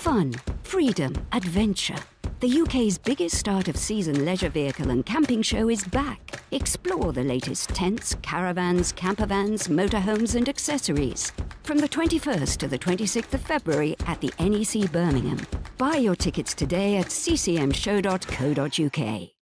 Fun, freedom, adventure. The UK's biggest start of season leisure vehicle and camping show is back. Explore the latest tents, caravans, campervans, motorhomes, and accessories. From the 21st to the 26th of February at the NEC Birmingham. Buy your tickets today at ccmshow.co.uk.